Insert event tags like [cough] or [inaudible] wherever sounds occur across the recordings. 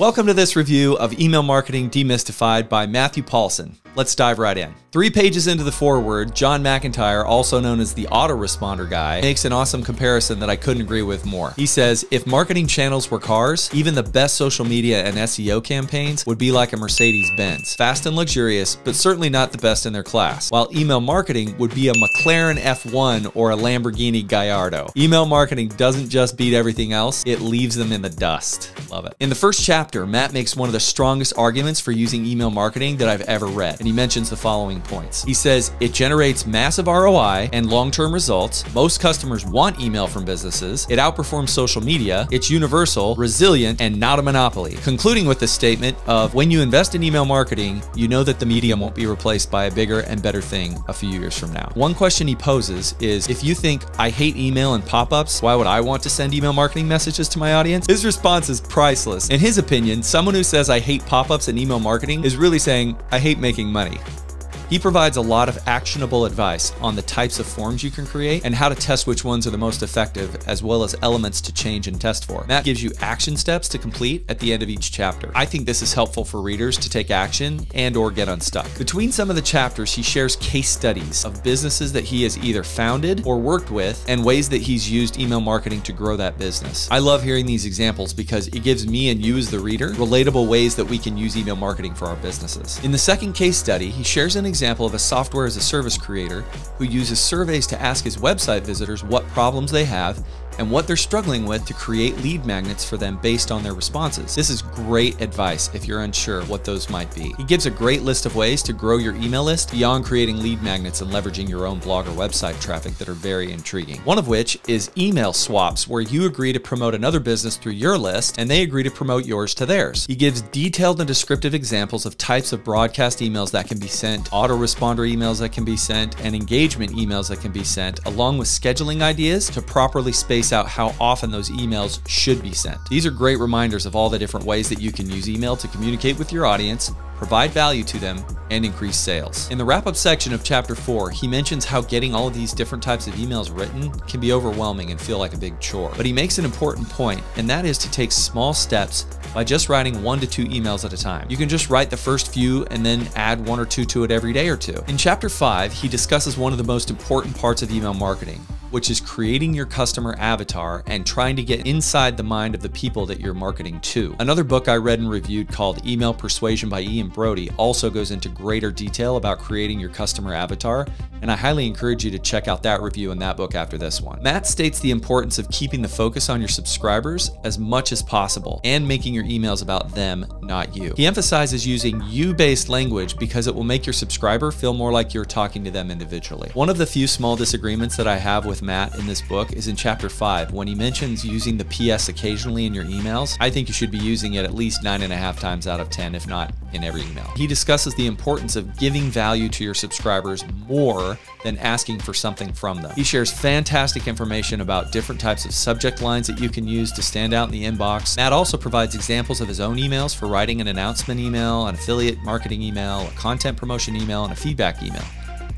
Welcome to this review of Email Marketing Demystified by Matthew Paulson. Let's dive right in. Three pages into the foreword, John McIntyre, also known as the autoresponder guy, makes an awesome comparison that I couldn't agree with more. He says, if marketing channels were cars, even the best social media and SEO campaigns would be like a Mercedes Benz. Fast and luxurious, but certainly not the best in their class. While email marketing would be a McLaren F1 or a Lamborghini Gallardo. Email marketing doesn't just beat everything else, it leaves them in the dust. Love it. In the first chapter, Matt makes one of the strongest arguments for using email marketing that I've ever read and he mentions the following points. He says it generates massive ROI and long-term results. Most customers want email from businesses. It outperforms social media. It's universal, resilient, and not a monopoly. Concluding with the statement of when you invest in email marketing, you know that the medium won't be replaced by a bigger and better thing a few years from now. One question he poses is if you think I hate email and pop-ups, why would I want to send email marketing messages to my audience? His response is priceless. In his opinion, someone who says I hate pop-ups and email marketing is really saying I hate making money. He provides a lot of actionable advice on the types of forms you can create and how to test which ones are the most effective, as well as elements to change and test for. Matt gives you action steps to complete at the end of each chapter. I think this is helpful for readers to take action and or get unstuck. Between some of the chapters, he shares case studies of businesses that he has either founded or worked with and ways that he's used email marketing to grow that business. I love hearing these examples because it gives me and you as the reader relatable ways that we can use email marketing for our businesses. In the second case study, he shares an example example of a software as a service creator who uses surveys to ask his website visitors what problems they have and what they're struggling with to create lead magnets for them based on their responses. This is great advice if you're unsure what those might be. He gives a great list of ways to grow your email list beyond creating lead magnets and leveraging your own blog or website traffic that are very intriguing. One of which is email swaps, where you agree to promote another business through your list and they agree to promote yours to theirs. He gives detailed and descriptive examples of types of broadcast emails that can be sent, autoresponder emails that can be sent, and engagement emails that can be sent, along with scheduling ideas to properly space out how often those emails should be sent. These are great reminders of all the different ways that you can use email to communicate with your audience, provide value to them, and increase sales. In the wrap up section of chapter 4, he mentions how getting all of these different types of emails written can be overwhelming and feel like a big chore. But he makes an important point, and that is to take small steps by just writing one to two emails at a time. You can just write the first few and then add one or two to it every day or two. In chapter 5, he discusses one of the most important parts of email marketing, which is creating your customer avatar and trying to get inside the mind of the people that you're marketing to. Another book I read and reviewed called Email Persuasion by Ian Brodie also goes into greater detail about creating your customer avatar, and I highly encourage you to check out that review and that book after this one. Matt states the importance of keeping the focus on your subscribers as much as possible and making your emails about them, not you. He emphasizes using you-based language because it will make your subscriber feel more like you're talking to them individually. One of the few small disagreements that I have with with Matt in this book is in chapter 5 when he mentions using the PS occasionally in your emails. I think you should be using it at least nine and a half times out of 10, if not in every email. He discusses the importance of giving value to your subscribers more than asking for something from them. He shares fantastic information about different types of subject lines that you can use to stand out in the inbox. Matt also provides examples of his own emails for writing an announcement email, an affiliate marketing email, a content promotion email, and a feedback email.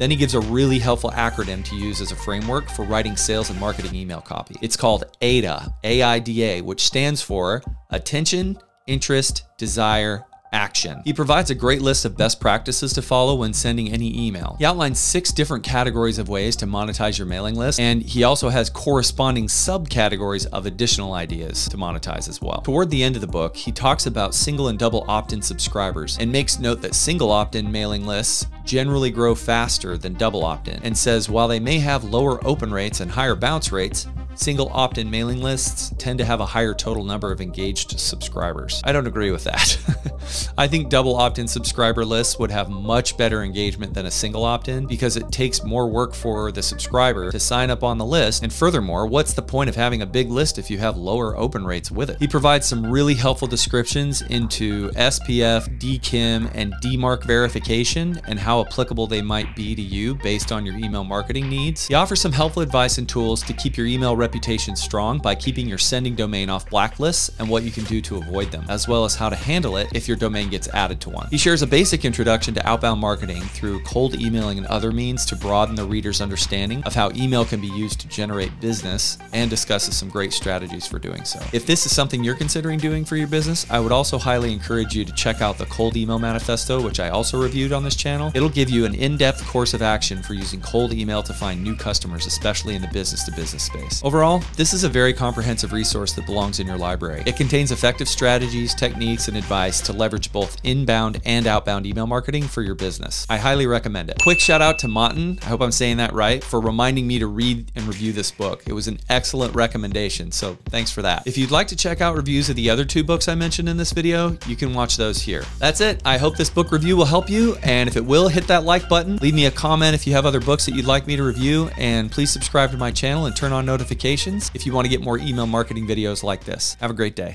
Then he gives a really helpful acronym to use as a framework for writing sales and marketing email copy. It's called AIDA, A-I-D-A, which stands for Attention, Interest, Desire, action. He provides a great list of best practices to follow when sending any email. He outlines six different categories of ways to monetize your mailing list, and he also has corresponding subcategories of additional ideas to monetize as well. Toward the end of the book, he talks about single and double opt-in subscribers and makes note that single opt-in mailing lists generally grow faster than double opt-in and says while they may have lower open rates and higher bounce rates, Single opt-in mailing lists tend to have a higher total number of engaged subscribers. I don't agree with that. [laughs] I think double opt-in subscriber lists would have much better engagement than a single opt-in because it takes more work for the subscriber to sign up on the list. And furthermore, what's the point of having a big list if you have lower open rates with it? He provides some really helpful descriptions into SPF, DKIM, and DMARC verification and how applicable they might be to you based on your email marketing needs. He offers some helpful advice and tools to keep your email reputation strong by keeping your sending domain off blacklists and what you can do to avoid them, as well as how to handle it if your domain gets added to one. He shares a basic introduction to outbound marketing through cold emailing and other means to broaden the reader's understanding of how email can be used to generate business and discusses some great strategies for doing so. If this is something you're considering doing for your business, I would also highly encourage you to check out the Cold Email Manifesto, which I also reviewed on this channel. It'll give you an in depth course of action for using cold email to find new customers, especially in the business to business space. Overall, this is a very comprehensive resource that belongs in your library. It contains effective strategies, techniques, and advice to leverage both inbound and outbound email marketing for your business. I highly recommend it. Quick shout out to Martin, I hope I'm saying that right, for reminding me to read and review this book. It was an excellent recommendation, so thanks for that. If you'd like to check out reviews of the other two books I mentioned in this video, you can watch those here. That's it. I hope this book review will help you, and if it will, hit that like button. Leave me a comment if you have other books that you'd like me to review, and please subscribe to my channel and turn on notifications if you want to get more email marketing videos like this. Have a great day.